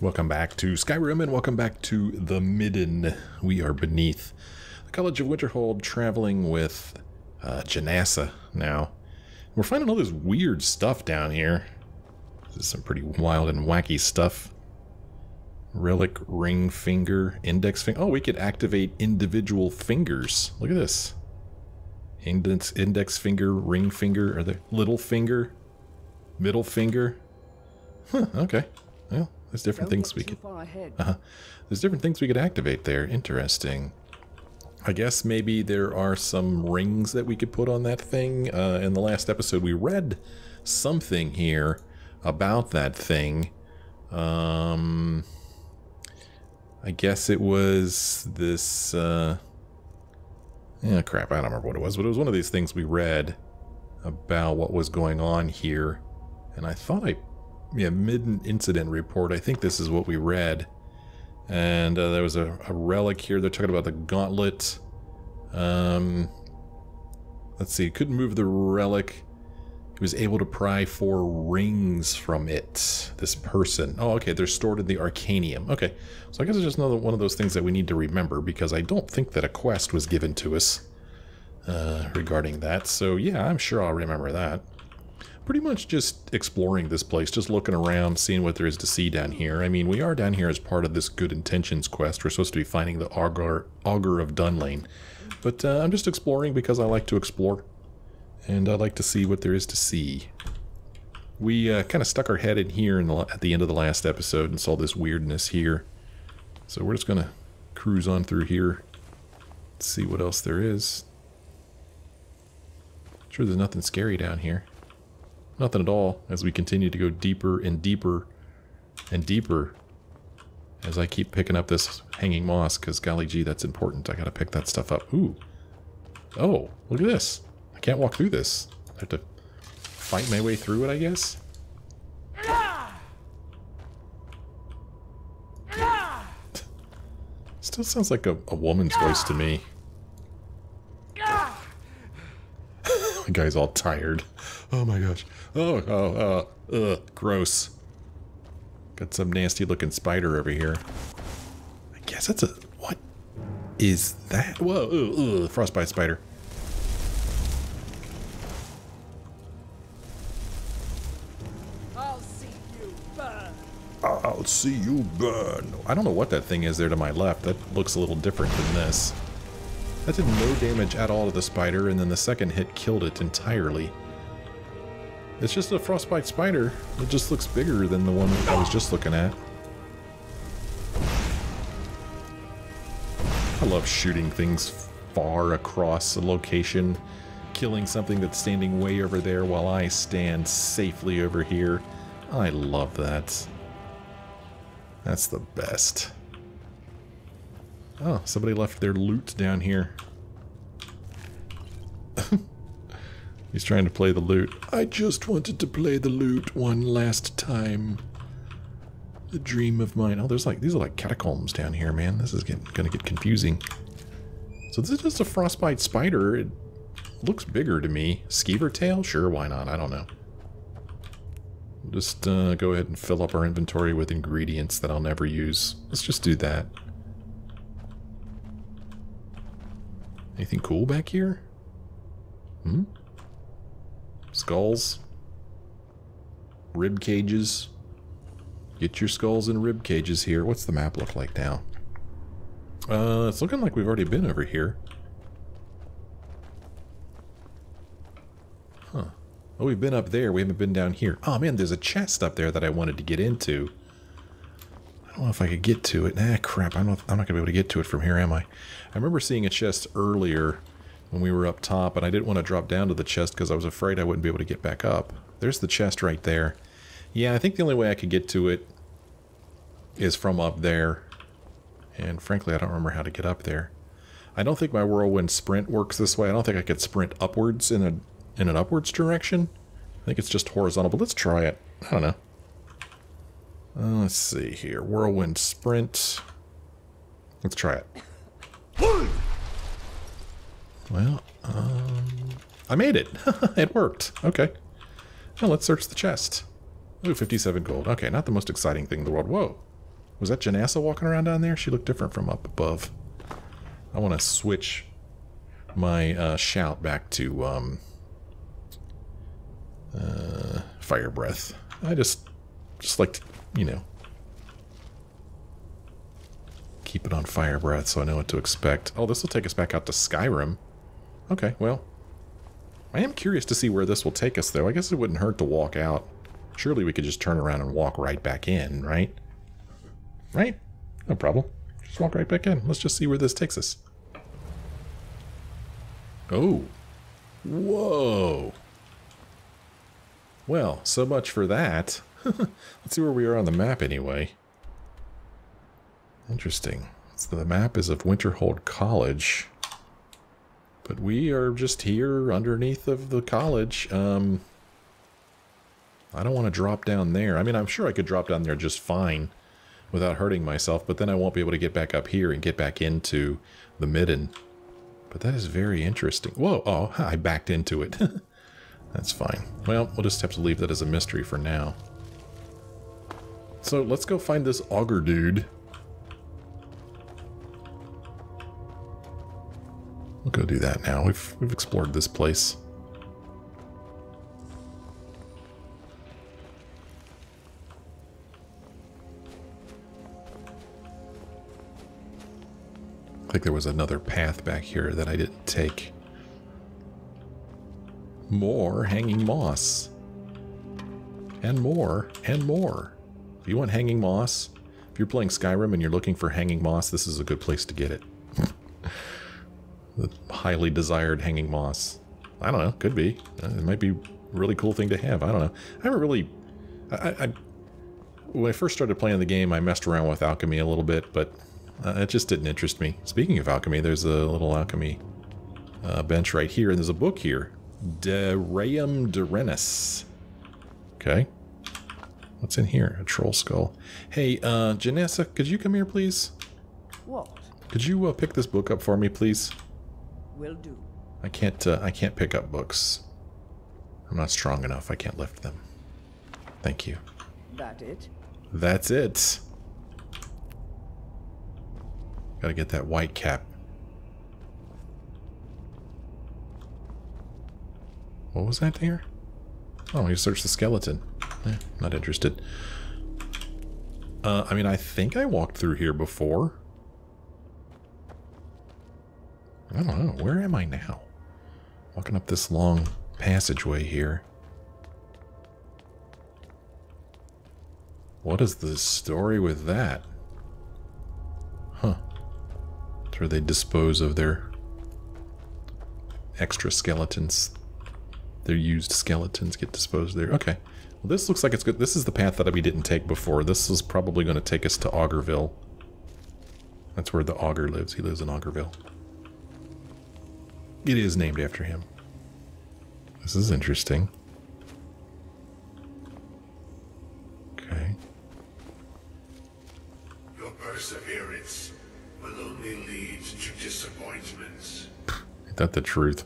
Welcome back to Skyrim and welcome back to the Midden. We are beneath the College of Winterhold traveling with uh, Jenassa now. We're finding all this weird stuff down here. This is some pretty wild and wacky stuff. Relic, ring finger, index finger. Oh, we could activate individual fingers. Look at this. Index, index finger, ring finger, or the little finger, middle finger. Huh, okay. Well, there's different Don't things we could uh-huh. There's different things we could activate there. Interesting. I guess maybe there are some rings that we could put on that thing. Uh, in the last episode, we read something here about that thing. Um, I guess it was this. Uh, yeah, crap. I don't remember what it was, but it was one of these things we read about what was going on here. And I thought I yeah, mid incident report. I think this is what we read. And uh, there was a, a relic here. They're talking about the gauntlet. Um, let's see. Couldn't move the relic. He was able to pry four rings from it. This person. Oh, okay. They're stored in the Arcanium. Okay. So I guess it's just another one of those things that we need to remember because I don't think that a quest was given to us uh, regarding that. So yeah, I'm sure I'll remember that pretty much just exploring this place, just looking around, seeing what there is to see down here. I mean, we are down here as part of this Good Intentions quest. We're supposed to be finding the Augur, Augur of Dunlain. But uh, I'm just exploring because I like to explore. And I like to see what there is to see. We uh, kind of stuck our head in here in the, at the end of the last episode and saw this weirdness here. So we're just going to cruise on through here. See what else there is. Sure there's nothing scary down here. Nothing at all as we continue to go deeper and deeper and deeper as I keep picking up this hanging moss because golly gee that's important. I gotta pick that stuff up. Ooh. Oh, look at this. I can't walk through this. I have to fight my way through it, I guess. Still sounds like a, a woman's voice to me. The guy's all tired. Oh my gosh. Oh, oh, uh, ugh, gross. Got some nasty looking spider over here. I guess that's a, what is that? Whoa, ugh, ugh, frostbite spider. I'll see you burn. I'll see you burn. I don't know what that thing is there to my left. That looks a little different than this. That did no damage at all to the spider, and then the second hit killed it entirely. It's just a frostbite spider. It just looks bigger than the one I was just looking at. I love shooting things far across a location, killing something that's standing way over there while I stand safely over here. I love that. That's the best. Oh, somebody left their loot down here. He's trying to play the lute. I just wanted to play the lute one last time. A dream of mine. Oh, there's like, these are like catacombs down here, man. This is getting, gonna get confusing. So this is just a frostbite spider. It looks bigger to me. Skeever tail? Sure, why not? I don't know. Just uh, go ahead and fill up our inventory with ingredients that I'll never use. Let's just do that. Anything cool back here? Hmm? Skulls? Rib cages? Get your skulls and rib cages here. What's the map look like now? Uh, it's looking like we've already been over here. Huh. Oh, we've been up there. We haven't been down here. Oh, man, there's a chest up there that I wanted to get into. I don't know if I could get to it. Nah, crap. I'm not, I'm not going to be able to get to it from here, am I? I remember seeing a chest earlier when we were up top, and I didn't want to drop down to the chest because I was afraid I wouldn't be able to get back up. There's the chest right there. Yeah, I think the only way I could get to it is from up there. And frankly, I don't remember how to get up there. I don't think my whirlwind sprint works this way. I don't think I could sprint upwards in a in an upwards direction. I think it's just horizontal, but let's try it. I don't know. Uh, let's see here. Whirlwind sprint. Let's try it. Well, um, I made it. it worked. Okay. Now let's search the chest. Ooh, 57 gold. Okay, not the most exciting thing in the world. Whoa. Was that Jenassa walking around down there? She looked different from up above. I want to switch my uh, shout back to um, uh, fire breath. I just just like to, you know, keep it on fire breath so I know what to expect. Oh, this will take us back out to Skyrim. Okay, well, I am curious to see where this will take us, though. I guess it wouldn't hurt to walk out. Surely we could just turn around and walk right back in, right? Right? No problem. Just walk right back in. Let's just see where this takes us. Oh. Whoa. Well, so much for that. Let's see where we are on the map anyway. Interesting. So the map is of Winterhold College. But we are just here underneath of the college. Um, I don't want to drop down there. I mean, I'm sure I could drop down there just fine without hurting myself, but then I won't be able to get back up here and get back into the midden. But that is very interesting. Whoa, oh, I backed into it. That's fine. Well, we'll just have to leave that as a mystery for now. So let's go find this augur dude. We'll go do that now. We've, we've explored this place. I think there was another path back here that I didn't take. More hanging moss. And more, and more. If you want hanging moss, if you're playing Skyrim and you're looking for hanging moss, this is a good place to get it. the highly desired hanging moss. I don't know, could be. Uh, it might be a really cool thing to have. I don't know. I haven't really... I, I, when I first started playing the game, I messed around with alchemy a little bit, but uh, it just didn't interest me. Speaking of alchemy, there's a little alchemy uh, bench right here, and there's a book here. De Rerum Dirennis. Okay. What's in here? A troll skull. Hey, uh, Jenassa, could you come here, please? What? Could you uh, pick this book up for me, please? Will do. I can't. Uh, I can't pick up books. I'm not strong enough. I can't lift them. Thank you. That it? That's it. Gotta get that white cap. What was that there? Oh, you search the skeleton. Eh, not interested. Uh, I mean, I think I walked through here before. I don't know. Where am I now? Walking up this long passageway here. What is the story with that? Huh. It's where they dispose of their extra skeletons. Their used skeletons get disposed there. Okay. Well, this looks like it's good. This is the path that we didn't take before. This is probably going to take us to Augurville. That's where the augur lives. He lives in Augurville. It is named after him. This is interesting. Okay. Your perseverance will only lead to disappointments. Ain't that the truth?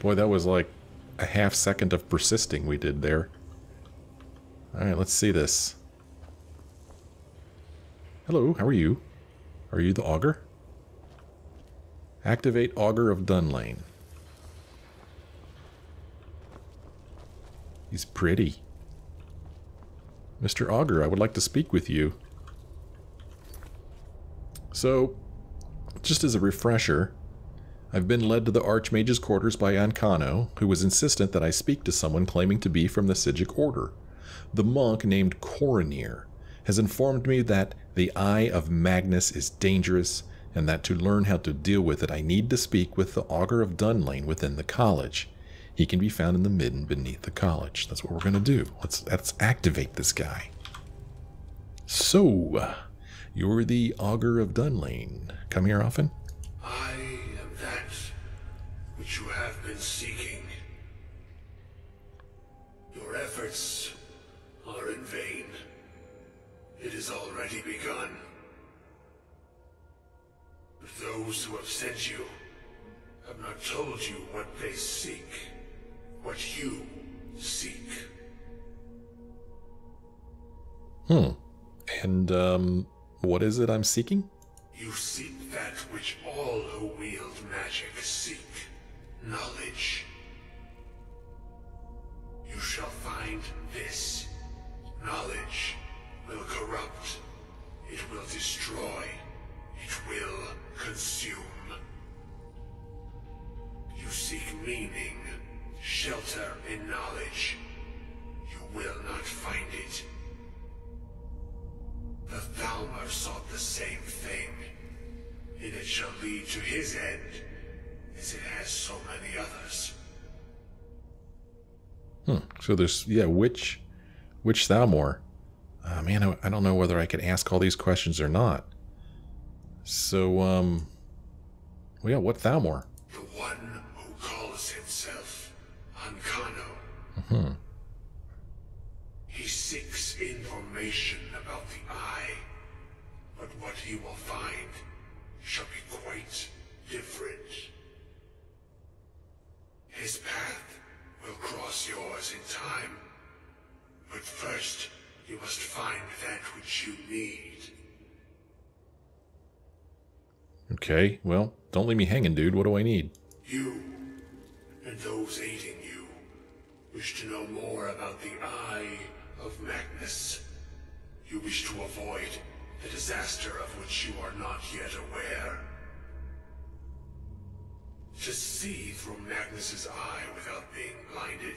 Boy, that was like a half second of persisting we did there. Alright, let's see this. Hello, how are you? Are you the augur? Activate Augur of Dunlain. He's pretty. Mr. Augur, I would like to speak with you. So, just as a refresher, I've been led to the Archmage's quarters by Ancano, who was insistent that I speak to someone claiming to be from the Psijic Order. The monk named Quaranir has informed me that the Eye of Magnus is dangerous, and that to learn how to deal with it I need to speak with the Augur of Dunlain within the college. He can be found in the midden beneath the college. That's what we're going to do. Let's, let's activate this guy. So, you're the Augur of Dunlain. Come here often? I you have been seeking. Your efforts are in vain. It has already begun. But those who have sent you have not told you what they seek, what you Seek. Hmm. And, um, what is it I'm seeking? You seek Knowledge. So there's, yeah, which, which Thalmor? Uh, man, I, I don't know whether I could ask all these questions or not. So, um, well, yeah, what Thalmor? Okay, well, don't leave me hanging, dude. What do I need? You and those aiding you wish to know more about the Eye of Magnus. You wish to avoid the disaster of which you are not yet aware. To see through Magnus's eye without being blinded,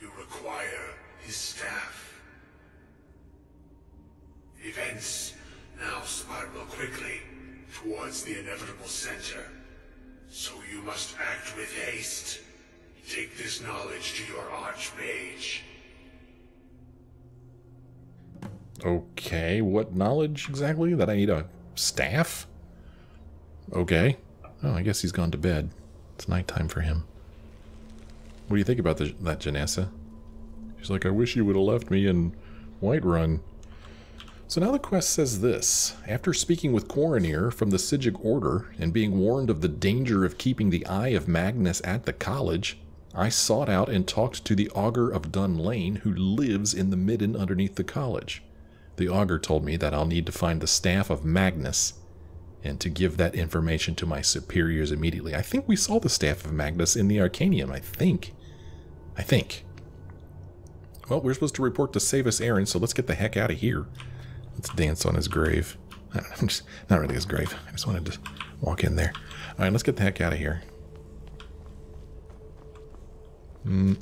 you require his staff. Events now spiral quickly towards the inevitable center. So you must act with haste. Take this knowledge to your archmage. Okay, what knowledge exactly? That I need a staff? Okay. Oh, I guess he's gone to bed. It's nighttime for him. What do you think about the, that, Jenassa? She's like, I wish you would have left me in Whiterun. So now the quest says this. After speaking with Quaranir from the Psijic Order and being warned of the danger of keeping the Eye of Magnus at the college, I sought out and talked to the Augur of Dunlain who lives in the midden underneath the college. The Augur told me that I'll need to find the Staff of Magnus and to give that information to my superiors immediately. I think we saw the Staff of Magnus in the Arcanium, I think. I think. Well, we're supposed to report to Savos Aren, so let's get the heck out of here. Let's dance on his grave. Just, not really his grave. I just wanted to walk in there. All right, let's get the heck out of here. Hmm.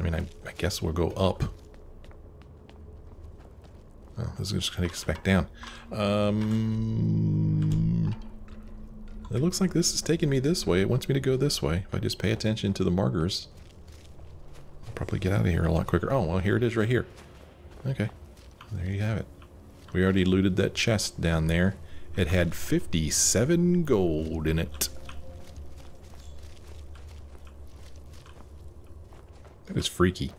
I mean, I, I guess we'll go up. Oh, this is just going to back down. Um, it looks like this is taking me this way. It wants me to go this way. If I just pay attention to the markers, I'll probably get out of here a lot quicker. Oh, well, here it is right here. Okay. There you have it. We already looted that chest down there. It had 57 gold in it. That is freaky.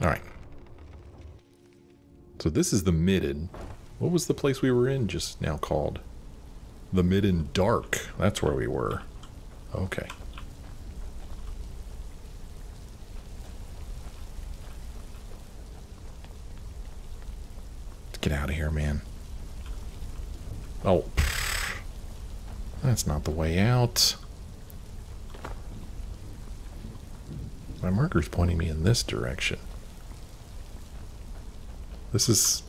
Alright. So this is the Midden. What was the place we were in just now called? The Midden Dark. That's where we were. Okay. Let's get out of here, man. Oh. That's not the way out. My marker's pointing me in this direction. This is...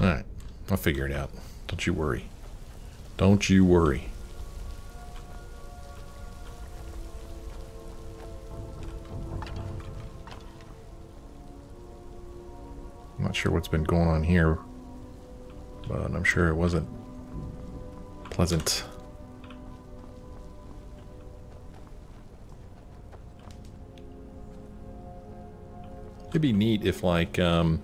Alright, I'll figure it out. Don't you worry. Don't you worry. I'm not sure what's been going on here, but I'm sure it wasn't pleasant. It'd be neat if, like, um,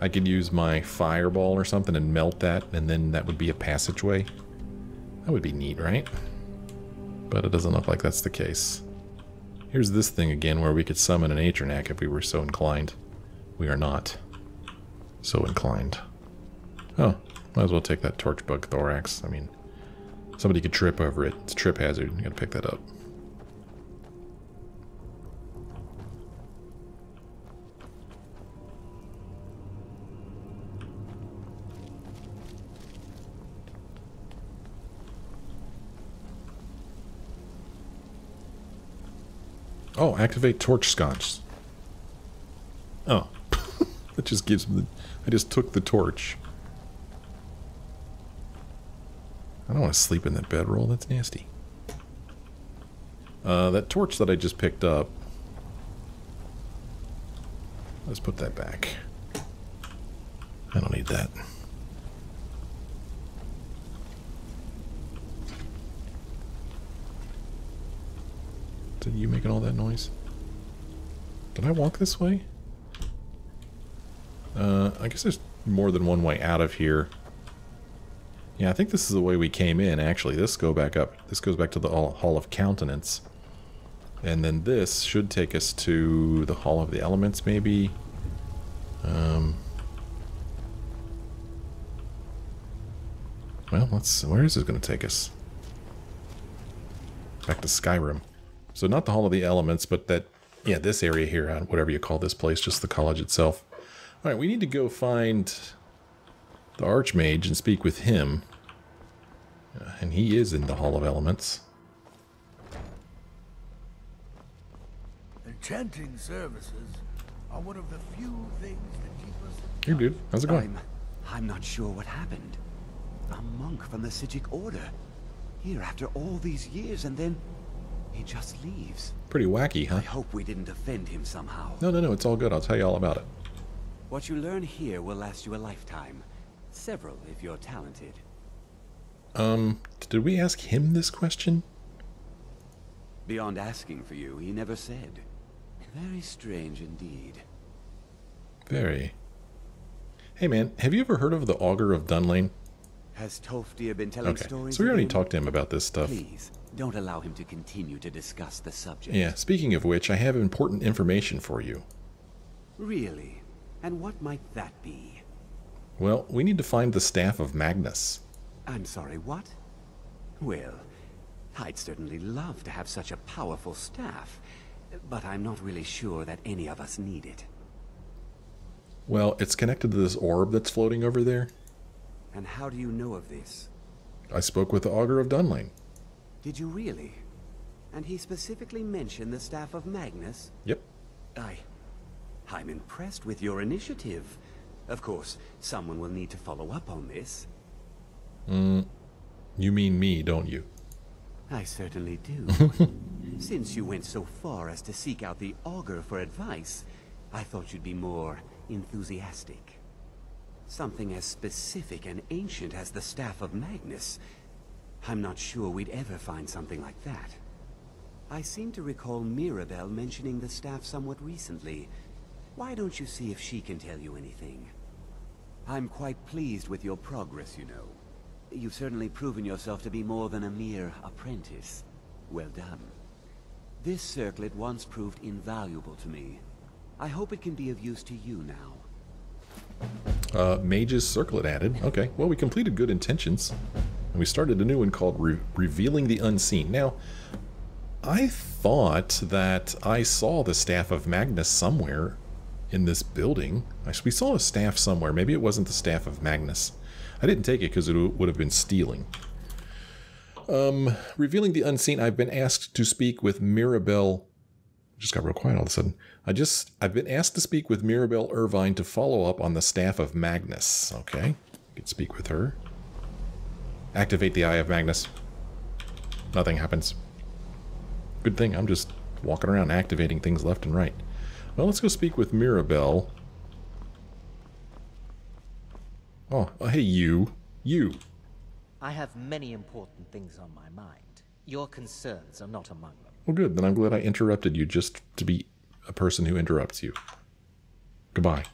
I could use my fireball or something and melt that, and then that would be a passageway. That would be neat, right? But it doesn't look like that's the case. Here's this thing again where we could summon an Atronach if we were so inclined. We are not so inclined. Oh, might as well take that torch bug Thorax. I mean, Somebody could trip over it. It's a trip hazard. You gotta pick that up. Oh, activate torch sconce. Oh. that just gives me the... I just took the torch. I don't want to sleep in that bedroll. That's nasty. Uh, that torch that I just picked up. Let's put that back. I don't need that. Did you making all that noise? Did I walk this way? Uh, I guess there's more than one way out of here. Yeah, I think this is the way we came in, actually. This go back up. This goes back to the Hall of Countenance. And then this should take us to the Hall of the Elements, maybe. Um, well, let's... Where is this going to take us? Back to Skyrim. So not the Hall of the Elements, but that... Yeah, this area here, uh, whatever you call this place, just the college itself. Alright, we need to go find the Archmage and speak with him. Uh, and he is in the Hall of Elements. Enchanting services are one of the few things that keep us... Hey dude, how's it going? I'm, I'm not sure what happened. A monk from the Psijic Order. Here after all these years and then he just leaves. Pretty wacky, huh? I hope we didn't offend him somehow. No, no, no, it's all good. I'll tell you all about it. What you learn here will last you a lifetime. Several, if you're talented. Um, did we ask him this question? Beyond asking for you, he never said. Very strange indeed. Very. Hey man, have you ever heard of the Augur of Dunlain? Has Tolfdir been telling Okay, stories so we already talked to him about this stuff. Please, don't allow him to continue to discuss the subject. Yeah, speaking of which, I have important information for you. Really? And what might that be? Well, we need to find the Staff of Magnus. I'm sorry, what? Well, I'd certainly love to have such a powerful staff, but I'm not really sure that any of us need it. Well, it's connected to this orb that's floating over there. And how do you know of this? I spoke with the Augur of Dunlain. Did you really? And he specifically mentioned the staff of Magnus? Yep. I... I'm impressed with your initiative. Of course, someone will need to follow up on this. Mm, you mean me, don't you? I certainly do. Since you went so far as to seek out the Augur for advice, I thought you'd be more enthusiastic. Something as specific and ancient as the Staff of Magnus. I'm not sure we'd ever find something like that. I seem to recall Mirabelle mentioning the staff somewhat recently. Why don't you see if she can tell you anything? I'm quite pleased with your progress, you know. You've certainly proven yourself to be more than a mere apprentice. Well done. This circlet once proved invaluable to me. I hope it can be of use to you now. Uh, Mage's Circlet added. Okay, well, we completed Good Intentions. And we started a new one called Re Revealing the Unseen. Now, I thought that I saw the Staff of Magnus somewhere in this building. We saw a staff somewhere. Maybe it wasn't the Staff of Magnus. I didn't take it because it would have been stealing. Um, revealing the unseen, I've been asked to speak with Mirabelle. Just got real quiet all of a sudden. I just, I've been asked to speak with Mirabelle Ervine to follow up on the staff of Magnus. Okay, can speak with her. Activate the Eye of Magnus. Nothing happens. Good thing I'm just walking around activating things left and right. Well, let's go speak with Mirabelle. Oh, oh, hey, you. You. I have many important things on my mind. Your concerns are not among them. Well, good. Then I'm glad I interrupted you just to be a person who interrupts you. Goodbye.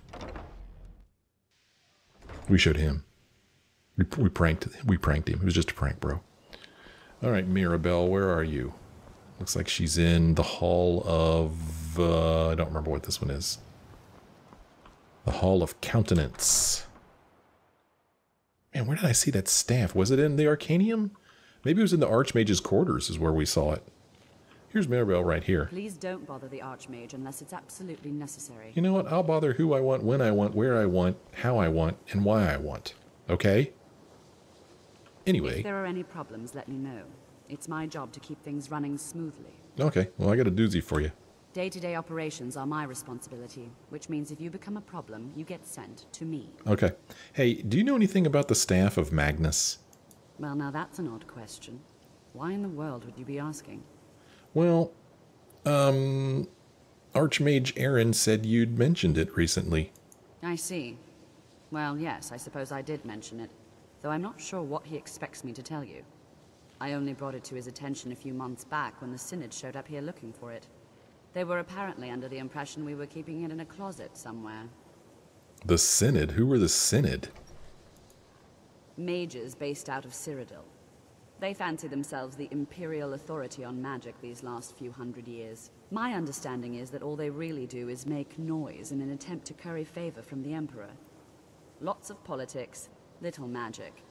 We showed him. We, we pranked. We pranked him. It was just a prank, bro. All right, Mirabelle, where are you? Looks like she's in the Hall of. Uh, I don't remember what this one is. The Hall of Countenance. Man, where did I see that staff? Was it in the Arcanium? Maybe it was in the Archmage's quarters is where we saw it. Here's Mirabelle right here. Please don't bother the Archmage unless it's absolutely necessary. You know what? I'll bother who I want, when I want, where I want, how I want, and why I want. Okay? Anyway. If there are any problems, let me know. It's my job to keep things running smoothly. Okay, well, I got a doozy for you. Day-to-day operations are my responsibility, which means if you become a problem, you get sent to me. Okay. Hey, do you know anything about the staff of Magnus? Well, now that's an odd question. Why in the world would you be asking? Well, um, Archmage Aren said you'd mentioned it recently. I see. Well, yes, I suppose I did mention it, though I'm not sure what he expects me to tell you. I only brought it to his attention a few months back when the Synod showed up here looking for it. They were apparently under the impression we were keeping it in a closet somewhere. The Synod? Who were the Synod? Mages based out of Cyrodiil. They fancy themselves the imperial authority on magic these last few hundred years. My understanding is that all they really do is make noise in an attempt to curry favor from the Emperor. Lots of politics, little magic.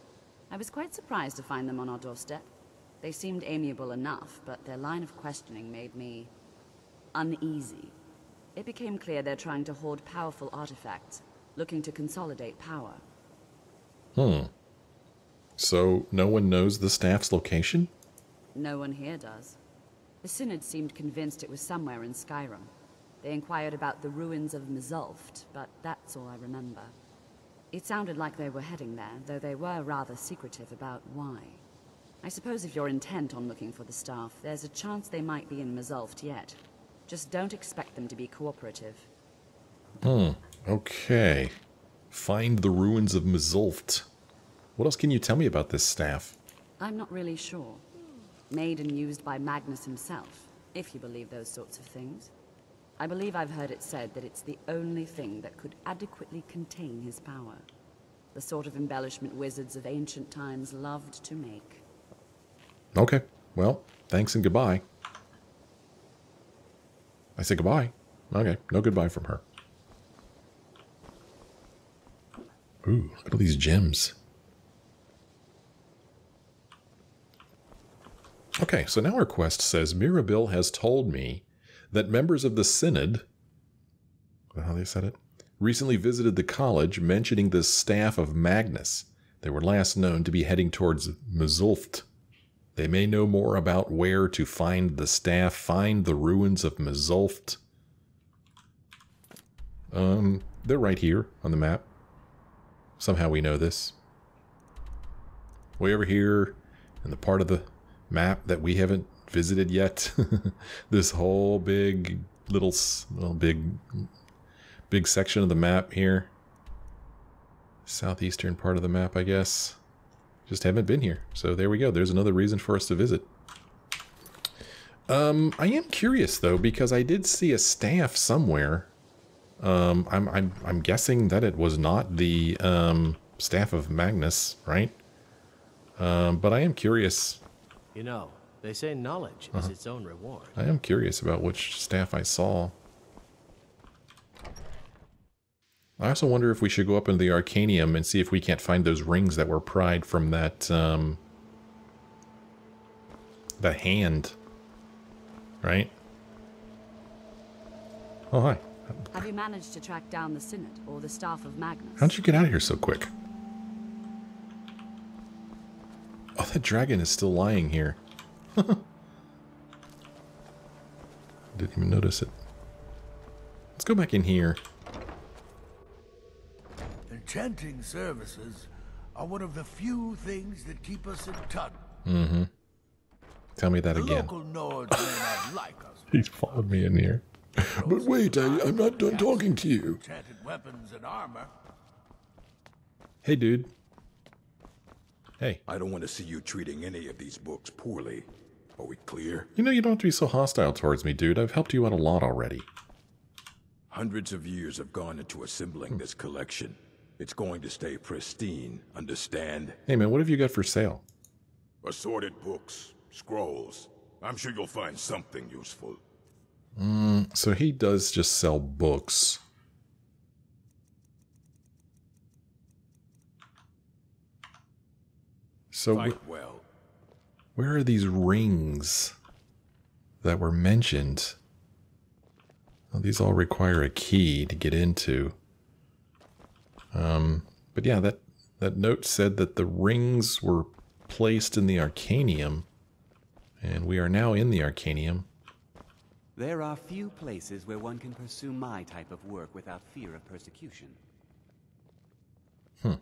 I was quite surprised to find them on our doorstep. They seemed amiable enough, but their line of questioning made me... uneasy. It became clear they're trying to hoard powerful artifacts, looking to consolidate power. Hmm. So, no one knows the staff's location? No one here does. The Synod seemed convinced it was somewhere in Skyrim. They inquired about the ruins of Mzulft, but that's all I remember. It sounded like they were heading there, though they were rather secretive about why. I suppose if you're intent on looking for the staff, there's a chance they might be in Mzulft yet. Just don't expect them to be cooperative. Hmm. Okay. Find the ruins of Mzulft. What else can you tell me about this staff? I'm not really sure. Made and used by Magnus himself, if you believe those sorts of things. I believe I've heard it said that it's the only thing that could adequately contain his power. The sort of embellishment wizards of ancient times loved to make. Okay. Well, thanks and goodbye. I said goodbye. Okay, no goodbye from her. Ooh, look at all these gems. Okay, so now our quest says Mirabelle has told me that members of the Synod, how they said it, recently visited the college mentioning the staff of Magnus. They were last known to be heading towards Mzulft. They may know more about where to find the staff, find the ruins of Mzulft. Um, they're right here on the map. Somehow we know this. Way over here in the part of the map that we haven't visited yet. this whole big little little big big section of the map here. Southeastern part of the map, I guess. Just haven't been here. So there we go. There's another reason for us to visit. Um, I am curious though because I did see a staff somewhere. Um, I'm I'm I'm guessing that it was not the um staff of Magnus, right? Um, but I am curious You know, they say knowledge is its own reward. I am curious about which staff I saw. I also wonder if we should go up into the Arcanium and see if we can't find those rings that were pried from that, um, the hand. Right? Oh, hi. Have you managed to track down the Synod or the staff of Magnus? How'd you get out of here so quick? Oh, that dragon is still lying here. Didn't even notice it. Let's go back in here. Enchanting services are one of the few things that keep us in touch. Mm-hmm. Tell me that The again. local Nords may not like us. He's followed me in here. But wait, I, I'm not done talking to you. Enchanted weapons and armor. Hey, dude. Hey, I don't want to see you treating any of these books poorly. Are we clear? you know you don't have to be so hostile towards me, dude. I've helped you out a lot already. Hundreds of years have gone into assembling this collection. It's going to stay pristine, understand? Hey, man, what have you got for sale? Assorted books, scrolls. I'm sure you'll find something useful. Mm, so he does just sell books. So, Fight well. Where are these rings that were mentioned? Well, these all require a key to get into. Um, but yeah, that, that note said that the rings were placed in the Arcanium, and we are now in the Arcanium. There are few places where one can pursue my type of work without fear of persecution. Hmm.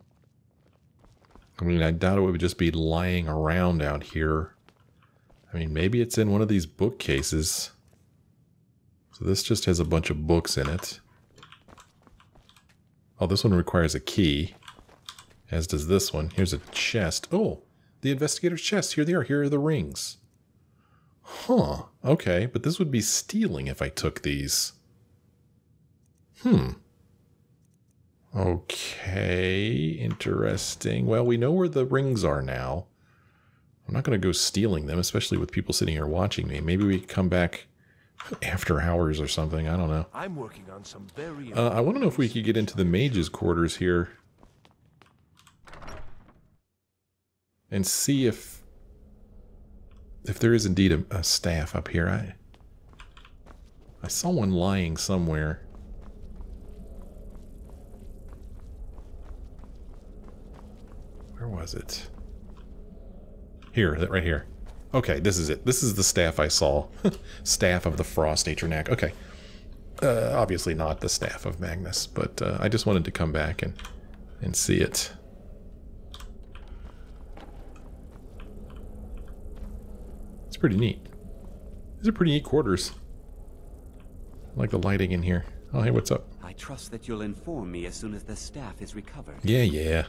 I mean, I doubt it would just be lying around out here. I mean, maybe it's in one of these bookcases. So this just has a bunch of books in it. Oh, this one requires a key. As does this one. Here's a chest. Oh, the investigator's chest. Here they are. Here are the rings. Huh. Okay, but this would be stealing if I took these. Hmm. Okay, interesting. Well, we know where the rings are now. I'm not going to go stealing them, especially with people sitting here watching me. Maybe we come back after hours or something. I don't know. I'm working on some very Uh, I want to know if we could get into the mage's quarters here. And see if if there is indeed a, a staff up here. I I saw one lying somewhere. Where was it? Here, that right here. Okay, this is it. This is the staff I saw. staff of the Frost Atronach. Okay. Uh, obviously not the staff of Magnus, but uh, I just wanted to come back and, and see it. It's pretty neat. These are pretty neat quarters. I like the lighting in here. Oh, hey, what's up? I trust that you'll inform me as soon as the staff is recovered. Yeah, yeah.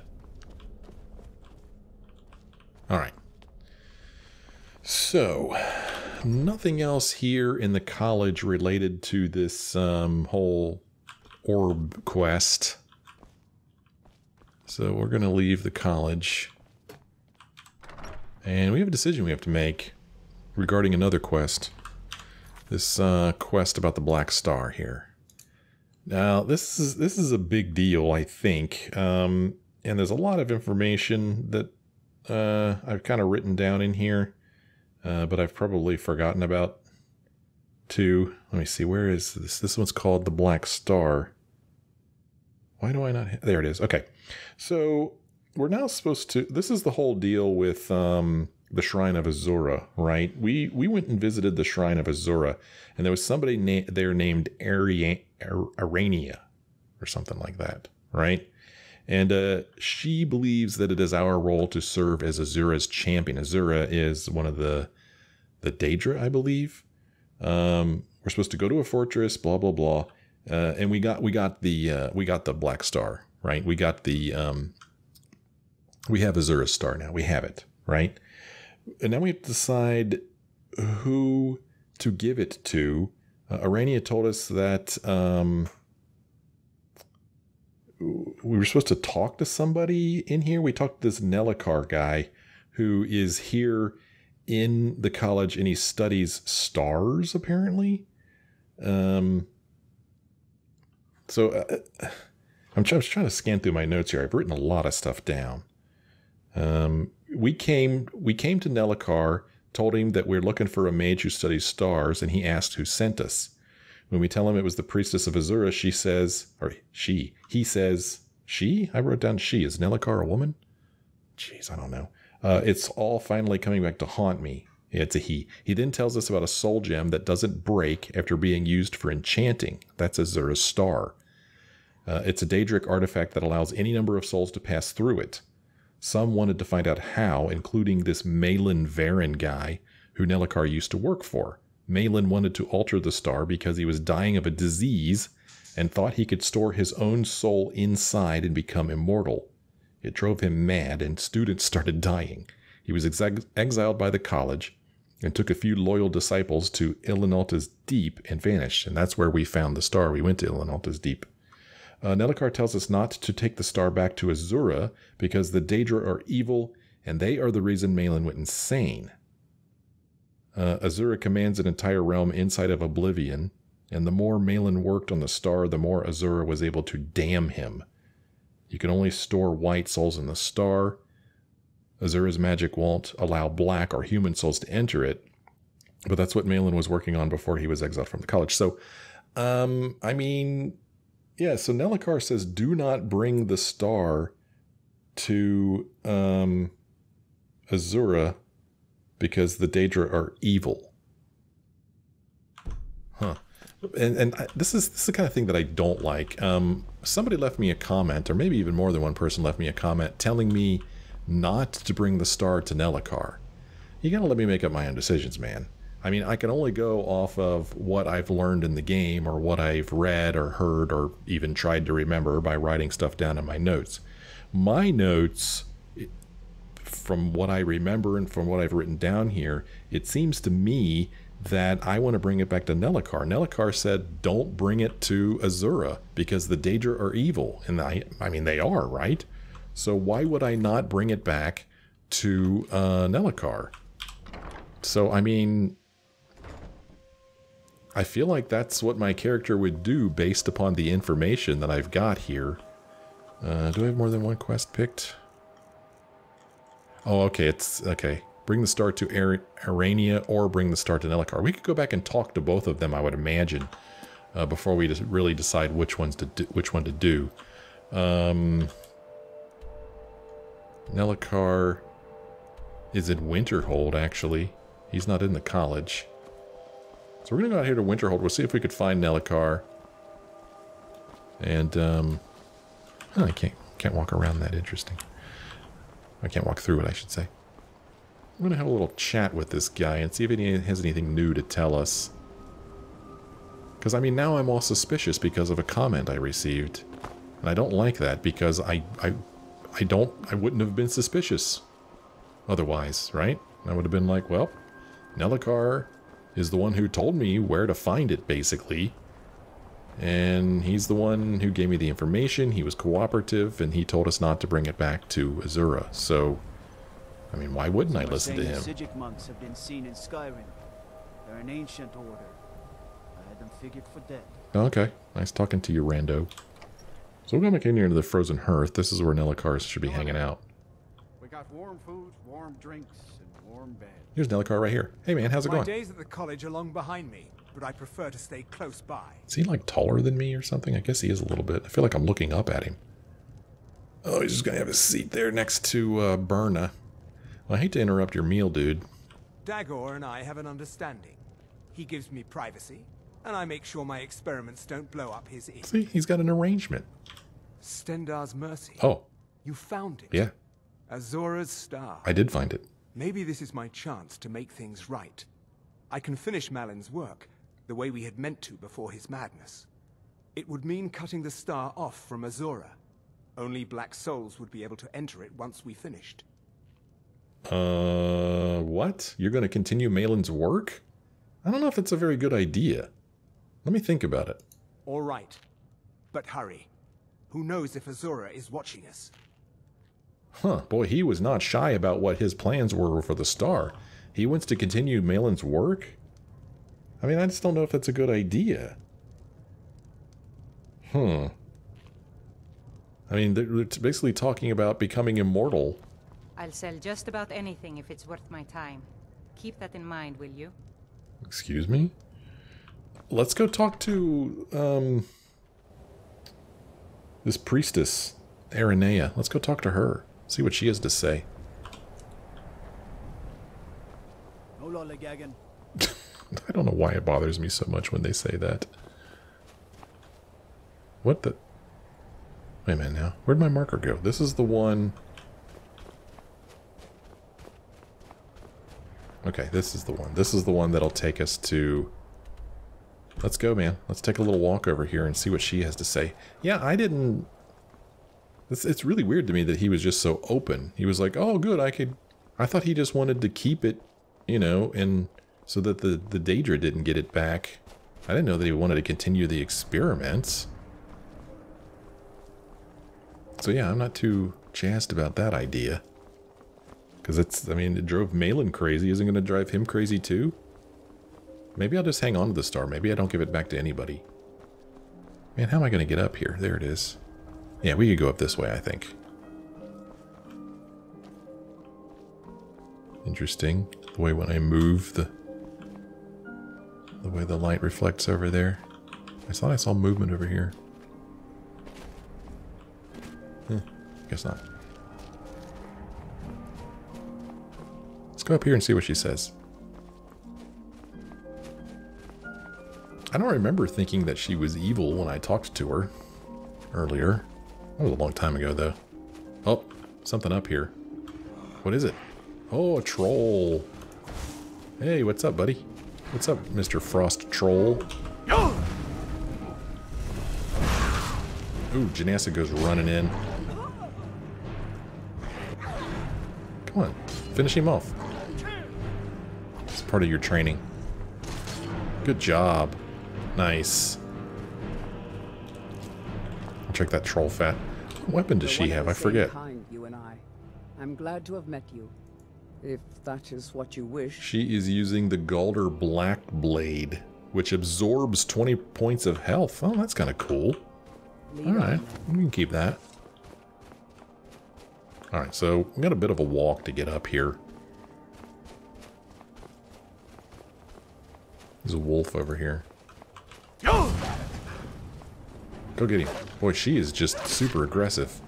All right. So, nothing else here in the college related to this um, whole orb quest. So, we're going to leave the college. And we have a decision we have to make regarding another quest. This uh, quest about the Black Star here. Now, this is this is a big deal, I think. Um, and there's a lot of information that uh, I've kind of written down in here, uh, but I've probably forgotten about two. Let me see, where is this? This one's called the Black Star. Why do I not? There it is. Okay, so we're now supposed to. This is the whole deal with um, the Shrine of Azura, right? We we went and visited the Shrine of Azura, and there was somebody na- there named Ar- Aranea, or something like that, right? And uh, she believes that it is our role to serve as Azura's champion. Azura is one of the the Daedra, I believe. Um, we're supposed to go to a fortress, blah blah blah, uh, and we got we got the uh, we got the Black Star, right? We got the um, we have Azura's star now. We have it, right? And now we have to decide who to give it to. Uh, Aranea told us that um, we were supposed to talk to somebody in here. We talked to this Nelacar guy who is here in the college and he studies stars, apparently. Um, so uh, I'm, try- I was trying to scan through my notes here. I've written a lot of stuff down. Um, we came we came to Nelacar, told him that we're looking for a mage who studies stars, and he asked who sent us. When we tell him it was the priestess of Azura, she says, or she, he says, she? I wrote down she. Is Nelacar a woman? Jeez, I don't know. Uh, it's all finally coming back to haunt me. It's a he. He then tells us about a soul gem that doesn't break after being used for enchanting. That's Azura's star. Uh, it's a Daedric artifact that allows any number of souls to pass through it. Some wanted to find out how, including this Malyn Varen guy who Nelacar used to work for. Malyn wanted to alter the star because he was dying of a disease and thought he could store his own soul inside and become immortal. It drove him mad, and students started dying. He was ex- exiled by the college and took a few loyal disciples to Ilinalta's Deep and vanished. And that's where we found the star. We went to Ilinalta's Deep. Uh, Nelacar tells us not to take the star back to Azura because the Daedra are evil and they are the reason Malyn went insane. Uh, Azura commands an entire realm inside of Oblivion, and the more Malyn worked on the star, the more Azura was able to damn him. You can only store white souls in the star. Azura's magic won't allow black or human souls to enter it. But that's what Malyn was working on before he was exiled from the college. So, um, I mean, yeah, so Nelacar says, do not bring the star to um, Azura because the Daedra are evil. Huh. And, and I, this is this is the kind of thing that I don't like. Um, somebody left me a comment, or maybe even more than one person left me a comment telling me not to bring the star to Nelacar. You gotta let me make up my own decisions, man. I mean, I can only go off of what I've learned in the game or what I've read or heard or even tried to remember by writing stuff down in my notes. My notes, from what I remember and from what I've written down here, it seems to me that I want to bring it back to Nelacar. Nelacar said, don't bring it to Azura because the Daedra are evil. And I, I mean, they are, right? So why would I not bring it back to uh, Nelacar? So, I mean, I feel like that's what my character would do based upon the information that I've got here. Uh, do I have more than one quest picked? Oh, okay, it's, okay. Bring the star to Ar Aranea or bring the star to Nelacar. We could go back and talk to both of them, I would imagine, uh, before we really decide which ones to do, which one to do. Um, Nelacar is in Winterhold, actually. He's not in the college. So we're going to go out here to Winterhold. We'll see if we could find Nelacar. And, um... Oh, I can't, can't walk around that. Interesting. I can't walk through it, I should say. I'm going to have a little chat with this guy and see if he has anything new to tell us. Because, I mean, now I'm all suspicious because of a comment I received. And I don't like that because I, I, I don't, I wouldn't have been suspicious otherwise, right? I would have been like, well, Nelacar is the one who told me where to find it, basically. And he's the one who gave me the information. He was cooperative, and he told us not to bring it back to Azura. So, I mean, why wouldn't I listen to him? Psijic monks have been seen in Skyrim. They're an ancient order. I had them figured for dead. Okay, nice talking to you, Rando. So we're going back in here into the Frozen Hearth. This is where Nelacar should be hanging out. We got warm food, warm drinks, and warm beds. Here's Nelacar right here. Hey man, how's it My going? days at the college are long behind me, but I prefer to stay close by. Is he like taller than me or something? I guess he is a little bit. I feel like I'm looking up at him. Oh, he's just gonna have a seat there next to uh, Birna. I hate to interrupt your meal, dude. Dagur and I have an understanding. He gives me privacy, and I make sure my experiments don't blow up his inn. See, he's got an arrangement. Stendarr's mercy. Oh, You found it. yeah, Azura's star. I did find it. Maybe this is my chance to make things right. I can finish Malyn's work, the way we had meant to before his madness. It would mean cutting the star off from Azura. Only Black Souls would be able to enter it once we finished. Uh, what? You're gonna continue Malyn's work? I don't know if that's a very good idea. Let me think about it. All right. But hurry. Who knows if Azura is watching us? Huh, boy, he was not shy about what his plans were for the star. He wants to continue Malyn's work? I mean, I just don't know if that's a good idea. Hmm. I mean, they're basically talking about becoming immortal. I'll sell just about anything if it's worth my time. Keep that in mind, will you? Excuse me? Let's go talk to, um... This priestess, Aranea. Let's go talk to her. See what she has to say. I don't know why it bothers me so much when they say that. What the... Wait a minute now. Where'd my marker go? This is the one... Okay, this is the one. This is the one that'll take us to... Let's go, man. Let's take a little walk over here and see what she has to say. Yeah, I didn't... It's, it's really weird to me that he was just so open. He was like, oh, good, I could... I thought he just wanted to keep it, you know, and so that the, the Daedra didn't get it back. I didn't know that he wanted to continue the experiments. So yeah, I'm not too jazzed about that idea. Because it's, I mean, it drove Malyn crazy. Isn't going to drive him crazy too? Maybe I'll just hang on to the star. Maybe I don't give it back to anybody. Man, how am I going to get up here? There it is. Yeah, we could go up this way, I think. Interesting. The way when I move the the way the light reflects over there. I thought I saw movement over here. Hmm, guess not. Go up here and see what she says. I don't remember thinking that she was evil when I talked to her earlier. That was a long time ago, though. Oh, something up here. What is it? Oh, a troll. Hey, what's up, buddy? What's up, Mr. Frost Troll? Ooh, Jenassa goes running in. Come on, finish him off. Part of your training. Good job. Nice. I'll check that troll fat. What weapon does she have? I forget. Kind, you and I. I'm glad to have met you. If that is what you wish. She is using the Gauldur Black Blade, which absorbs 20 points of health. Oh, that's kind of cool. Alright, we can keep that. Alright, so we got a bit of a walk to get up here. There's a wolf over here. Go get him. Boy, she is just super aggressive.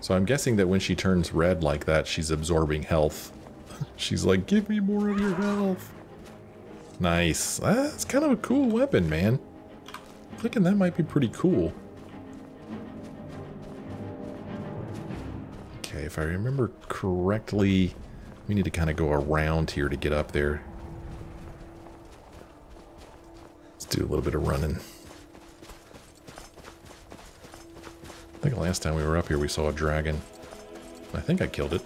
So I'm guessing that when she turns red like that, she's absorbing health. She's like, give me more of your health. Nice. That's kind of a cool weapon, man. Thinking that might be pretty cool. Okay, if I remember correctly, we need to kind of go around here to get up there. Let's do a little bit of running. I think last time we were up here we saw a dragon. I think I killed it.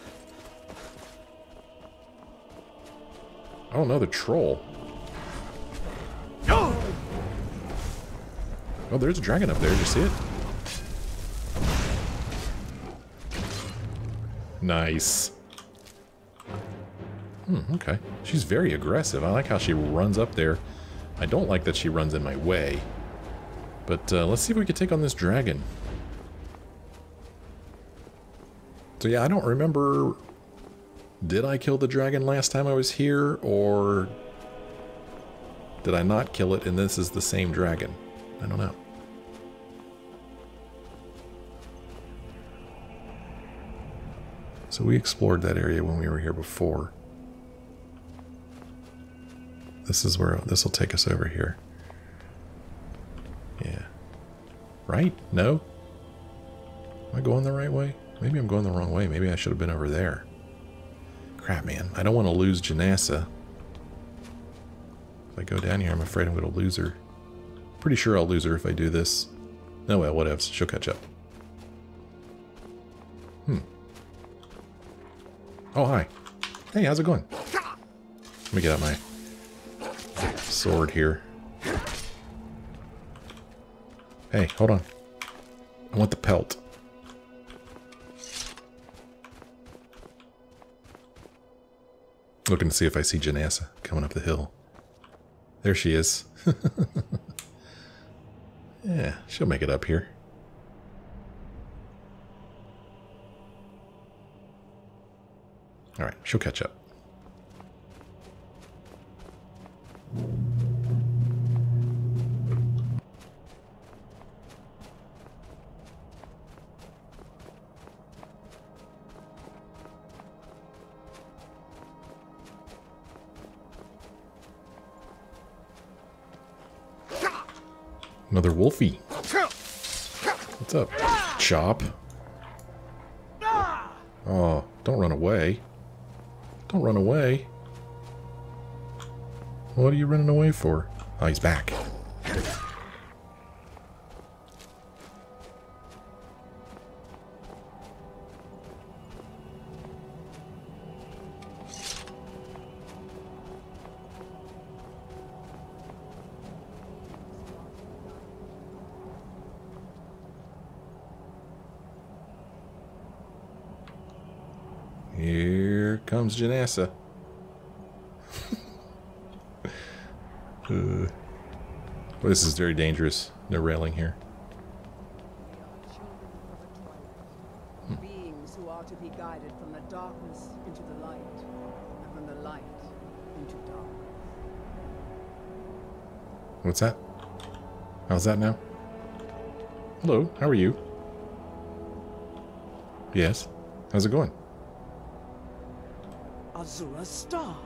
Oh no, the troll. Oh, there's a dragon up there. Did you see it? Nice. Hmm, okay. She's very aggressive. I like how she runs up there. I don't like that she runs in my way. But uh, let's see if we can take on this dragon. So yeah, I don't remember... Did I kill the dragon last time I was here, or... Did I not kill it and this is the same dragon? I don't know. So we explored that area when we were here before. This is where this will take us over here. Yeah. Right? No? Am I going the right way? Maybe I'm going the wrong way. Maybe I should have been over there. Crap, man. I don't want to lose Jenassa. If I go down here, I'm afraid I'm going to lose her. Pretty sure I'll lose her if I do this. No, well, whatever. She'll catch up. Hmm. Oh, hi. Hey, how's it going? Let me get out my sword here. Hey, hold on. I want the pelt. Looking to see if I see Jenassa coming up the hill. There she is. yeah, she'll make it up here. Alright, she'll catch up. Another wolfie. What's up? Chop. Oh, don't run away. Don't run away. What are you running away for? Oh, he's back. Here comes Jenassa. This is very dangerous. No railing here. Hmm. Beings who are to be guided from the darkness into the light, and from the light into darkness. What's that? How's that now? Hello, how are you? Yes. How's it going? Azura's star!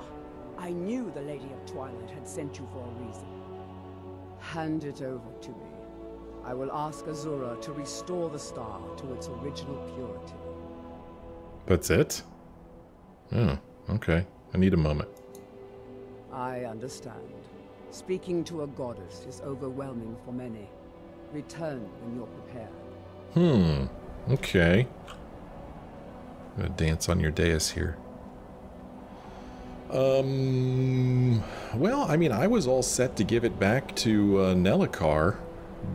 I knew the Lady of Twilight had sent you for a reason. Hand it over to me. I will ask Azura to restore the star to its original purity. That's it? Oh, okay. I need a moment. I understand. Speaking to a goddess is overwhelming for many. Return when you're prepared. Hmm. Okay. I'm gonna dance on your dais here. Um. Well, I mean, I was all set to give it back to uh, Nelacar,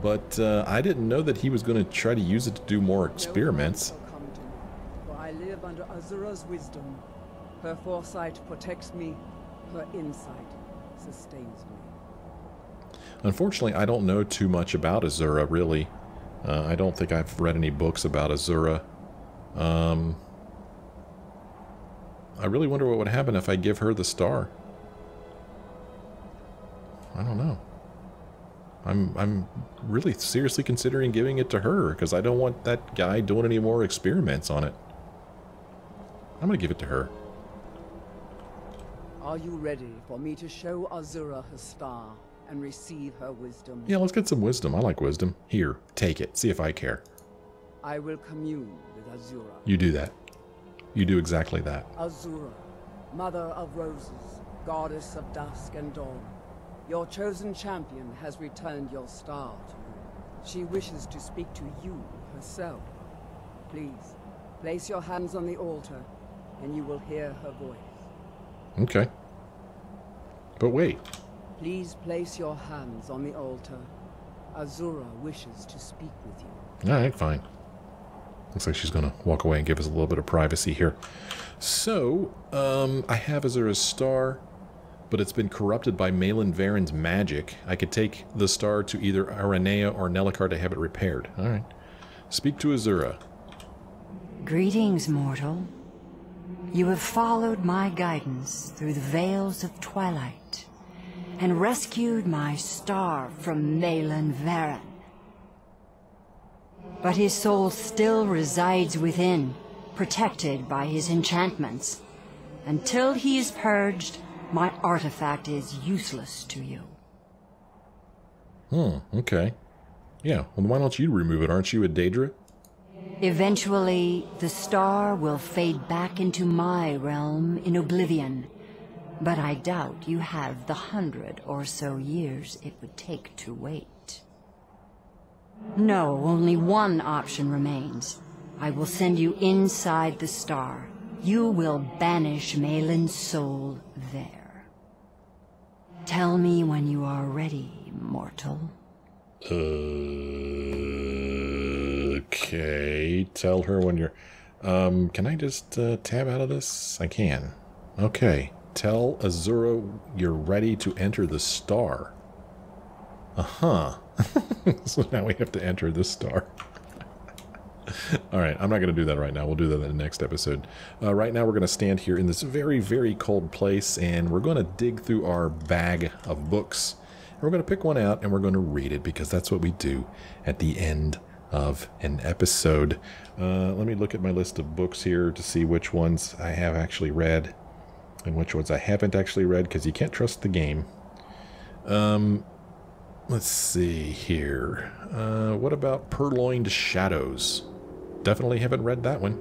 but uh, I didn't know that he was going to try to use it to do more experiments. Come to me, for I live under Azura's wisdom. Her foresight protects me. Her insight sustains me. Unfortunately, I don't know too much about Azura, really. Uh, I don't think I've read any books about Azura. Um, I really wonder what would happen if I give her the star. I don't know. I'm I'm really seriously considering giving it to her because I don't want that guy doing any more experiments on it. I'm gonna give it to her. Are you ready for me to show Azura her star and receive her wisdom? Yeah, let's get some wisdom. I like wisdom. Here, take it. See if I care. I will commune with Azura. You do that. You do exactly that. Azura, Mother of Roses, Goddess of Dusk and Dawn. Your chosen champion has returned your star to you. She wishes to speak to you herself. Please, place your hands on the altar, and you will hear her voice. Okay. But wait. Please place your hands on the altar. Azura wishes to speak with you. Alright, fine. Looks like she's gonna walk away and give us a little bit of privacy here. So, um, I have Azura's star, but it's been corrupted by Malyn Varen's magic. I could take the star to either Aranea or Nelacar to have it repaired. Alright. Speak to Azura. Greetings, mortal. You have followed my guidance through the veils of twilight and rescued my star from Malyn Varen. But his soul still resides within, protected by his enchantments. Until he is purged, my artifact is useless to you. Hmm, okay. Yeah, well, why don't you remove it? Aren't you a Daedra? Eventually, the star will fade back into my realm in oblivion. But I doubt you have the hundred or so years it would take to wait. No, only one option remains. I will send you inside the star. You will banish Malyn's soul there. Tell me when you are ready, mortal. Okay, tell her when you're... Um, can I just uh, tab out of this? I can. Okay, tell Azura you're ready to enter the star. Uh-huh. so now we have to enter the star. All right, I'm not going to do that right now. We'll do that in the next episode. Uh, right now, we're going to stand here in this very, very cold place, and we're going to dig through our bag of books. And we're going to pick one out, and we're going to read it, because that's what we do at the end of an episode. Uh, let me look at my list of books here to see which ones I have actually read and which ones I haven't actually read, because you can't trust the game. Um, let's see here. Uh, what about Purloined Shadows? Definitely haven't read that one.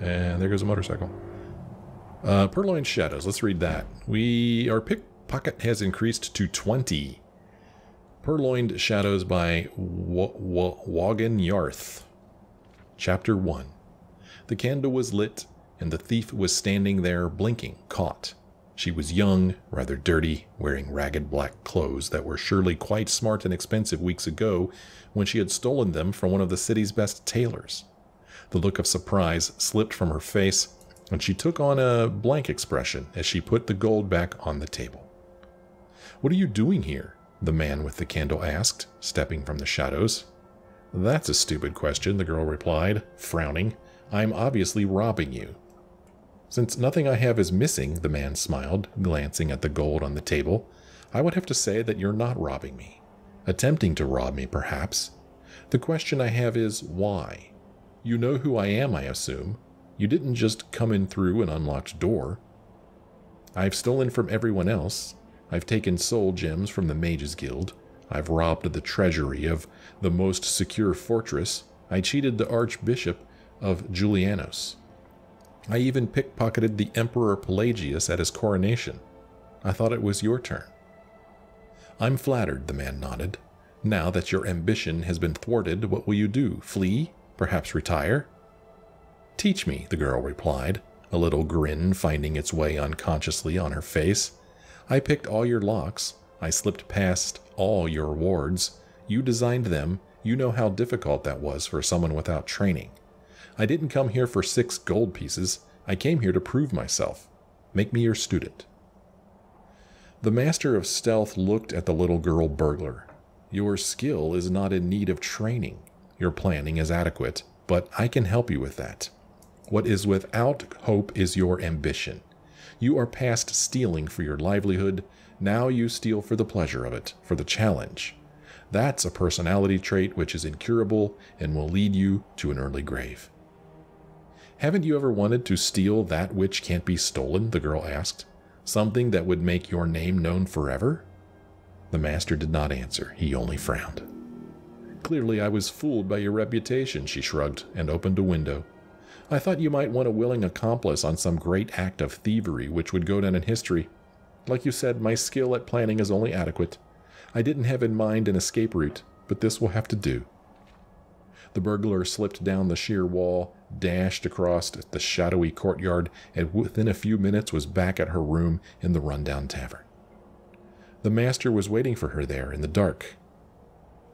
And there goes a motorcycle. Uh, Purloined Shadows, let's read that. We Our pickpocket has increased to 20. Purloined Shadows by w w Waughin Jarth. Chapter 1. The candle was lit, and the thief was standing there blinking, caught. She was young, rather dirty, wearing ragged black clothes that were surely quite smart and expensive weeks ago when she had stolen them from one of the city's best tailors. The look of surprise slipped from her face, and she took on a blank expression as she put the gold back on the table. What are you doing here? the man with the candle asked, stepping from the shadows. That's a stupid question, the girl replied, frowning. I'm obviously robbing you. Since nothing I have is missing, the man smiled, glancing at the gold on the table, I would have to say that you're not robbing me. Attempting to rob me, perhaps. The question I have is, why? You know who I am, I assume. You didn't just come in through an unlocked door. I've stolen from everyone else. I've taken soul gems from the Mages Guild. I've robbed the treasury of the most secure fortress. I cheated the Archbishop of Julianos. I even pickpocketed the Emperor Pelagius at his coronation. I thought it was your turn. I'm flattered, the man nodded. Now that your ambition has been thwarted, what will you do? Flee? Perhaps retire? Teach me, the girl replied, a little grin finding its way unconsciously on her face. I picked all your locks. I slipped past all your wards. You designed them. You know how difficult that was for someone without training. I didn't come here for six gold pieces. I came here to prove myself. Make me your student. The master of stealth looked at the little girl burglar. Your skill is not in need of training. Your planning is adequate, but I can help you with that. What is without hope is your ambition. You are past stealing for your livelihood. Now you steal for the pleasure of it, for the challenge. That's a personality trait which is incurable and will lead you to an early grave. Haven't you ever wanted to steal that which can't be stolen? the girl asked. Something that would make your name known forever? The master did not answer. He only frowned. Clearly I was fooled by your reputation, she shrugged, and opened a window. I thought you might want a willing accomplice on some great act of thievery which would go down in history. Like you said, my skill at planning is only adequate. I didn't have in mind an escape route, but this will have to do. The burglar slipped down the sheer wall, dashed across the shadowy courtyard, and within a few minutes was back at her room in the rundown tavern. The master was waiting for her there in the dark.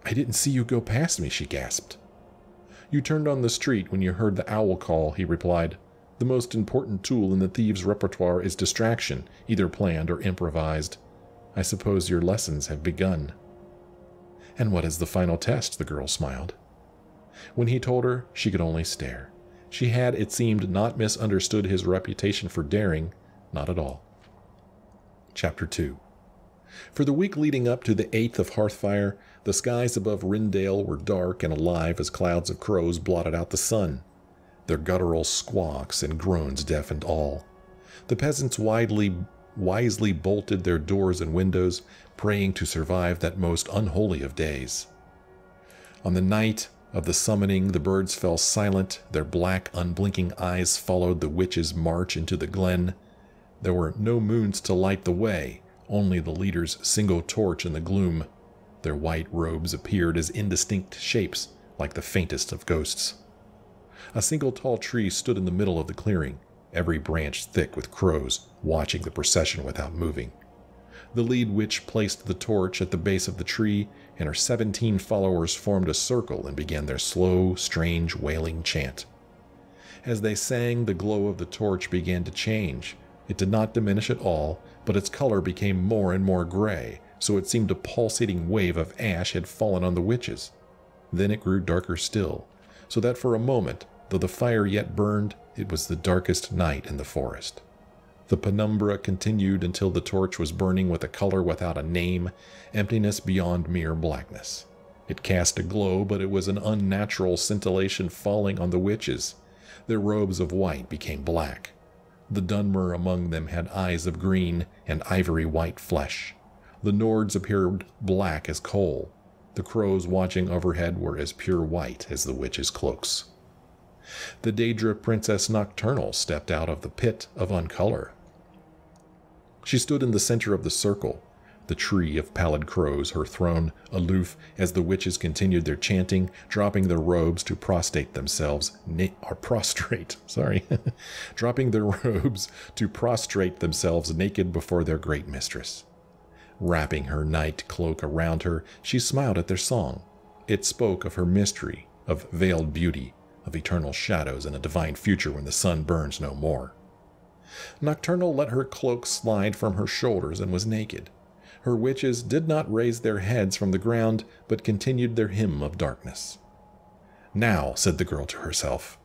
I didn't see you go past me, she gasped. You turned on the street when you heard the owl call, he replied. The most important tool in the thieves' repertoire is distraction, either planned or improvised. I suppose your lessons have begun. And what is the final test? the girl smiled. When he told her, she could only stare. She had, it seemed, not misunderstood his reputation for daring, not at all. Chapter 2 For the week leading up to the 8th of Hearthfire, the skies above Rindale were dark and alive as clouds of crows blotted out the sun. Their guttural squawks and groans deafened all. The peasants widely, wisely bolted their doors and windows, praying to survive that most unholy of days. On the night of the summoning, the birds fell silent, their black, unblinking eyes followed the witch's march into the glen. There were no moons to light the way, only the leader's single torch in the gloom. Their white robes appeared as indistinct shapes, like the faintest of ghosts. A single tall tree stood in the middle of the clearing, every branch thick with crows, watching the procession without moving. The lead witch placed the torch at the base of the tree, and her seventeen followers formed a circle and began their slow, strange, wailing chant. As they sang, the glow of the torch began to change. It did not diminish at all, but its color became more and more gray, so it seemed a pulsating wave of ash had fallen on the witches. Then it grew darker still, so that for a moment, though the fire yet burned, it was the darkest night in the forest. The penumbra continued until the torch was burning with a color without a name, emptiness beyond mere blackness. It cast a glow, but it was an unnatural scintillation falling on the witches. Their robes of white became black. The Dunmer among them had eyes of green and ivory white flesh. The Nords appeared black as coal. The crows watching overhead were as pure white as the witches' cloaks. The Daedra Princess Nocturnal stepped out of the pit of uncolor. She stood in the center of the circle, the tree of pallid crows, her throne aloof as the witches continued their chanting, dropping their robes to prostrate themselves, or prostrate, sorry, dropping their robes to prostrate themselves naked before their great mistress. Wrapping her night cloak around her, she smiled at their song. It spoke of her mystery, of veiled beauty, of eternal shadows and a divine future when the sun burns no more. Nocturnal let her cloak slide from her shoulders and was naked. Her witches did not raise their heads from the ground, but continued their hymn of darkness. Now, said the girl to herself.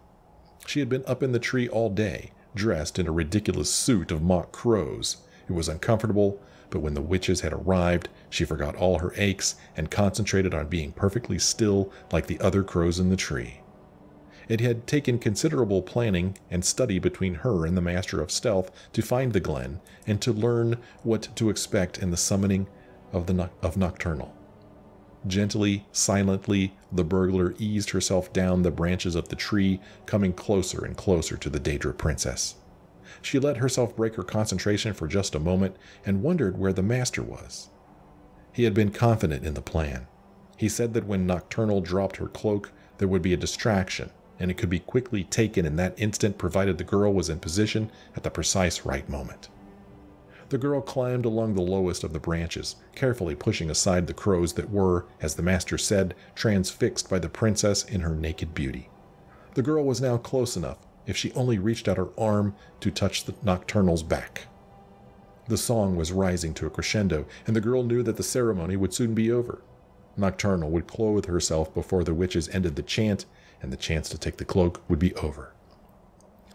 She had been up in the tree all day, dressed in a ridiculous suit of mock crows. It was uncomfortable, but when the witches had arrived, she forgot all her aches and concentrated on being perfectly still like the other crows in the tree. It had taken considerable planning and study between her and the Master of Stealth to find the glen and to learn what to expect in the summoning of the of Nocturnal. Gently, silently, the burglar eased herself down the branches of the tree, coming closer and closer to the Daedra princess. She let herself break her concentration for just a moment and wondered where the master was. He had been confident in the plan. He said that when Nocturnal dropped her cloak, there would be a distraction, and it could be quickly taken in that instant provided the girl was in position at the precise right moment. The girl climbed along the lowest of the branches, carefully pushing aside the crows that were, as the master said, transfixed by the princess in her naked beauty. The girl was now close enough, if she only reached out her arm to touch the nocturnal's back. The song was rising to a crescendo, and the girl knew that the ceremony would soon be over. Nocturnal would clothe herself before the witches ended the chant, and the chance to take the cloak would be over.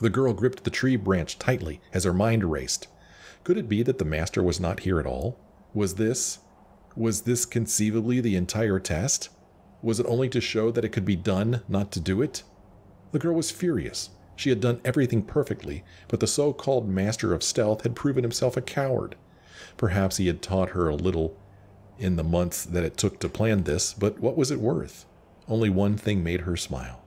The girl gripped the tree branch tightly as her mind raced. Could it be that the master was not here at all? Was this was this conceivably the entire test? Was it only to show that it could be done, not to do it? The girl was furious. She had done everything perfectly, but the so-called master of stealth had proven himself a coward. Perhaps he had taught her a little in the months that it took to plan this, but what was it worth? Only one thing made her smile.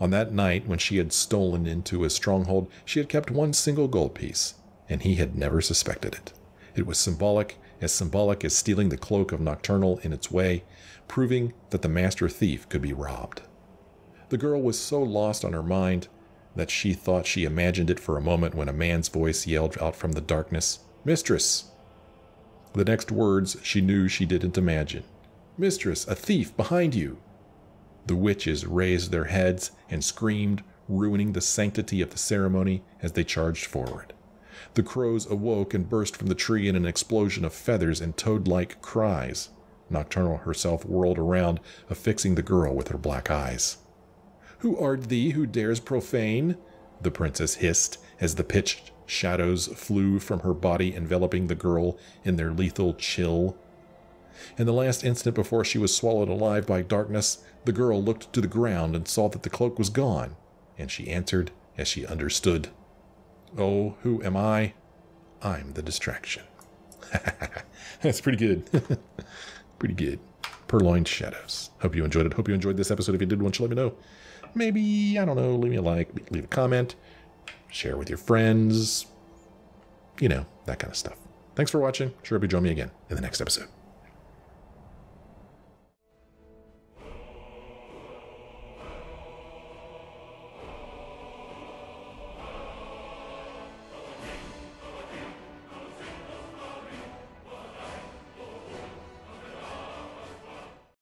On that night when she had stolen into his stronghold, she had kept one single gold piece and he had never suspected it. It was symbolic, as symbolic as stealing the cloak of Nocturnal in its way, proving that the master thief could be robbed. The girl was so lost on her mind that she thought she imagined it for a moment when a man's voice yelled out from the darkness, Mistress! The next words she knew she didn't imagine. Mistress, a thief behind you! The witches raised their heads and screamed, ruining the sanctity of the ceremony as they charged forward. The crows awoke and burst from the tree in an explosion of feathers and toad like cries. Nocturnal herself whirled around, affixing the girl with her black eyes. Who art thee who dares profane? The princess hissed as the pitched shadows flew from her body, enveloping the girl in their lethal chill. In the last instant before she was swallowed alive by darkness, the girl looked to the ground and saw that the cloak was gone, and she answered as she understood. Oh, who am I? I'm the distraction. That's pretty good. pretty good. Purloined Shadows. Hope you enjoyed it. Hope you enjoyed this episode. If you did, why don't you let me know? Maybe, I don't know, leave me a like, leave a comment, share with your friends, you know, that kind of stuff. Thanks for watching. Sure hope you join me again in the next episode.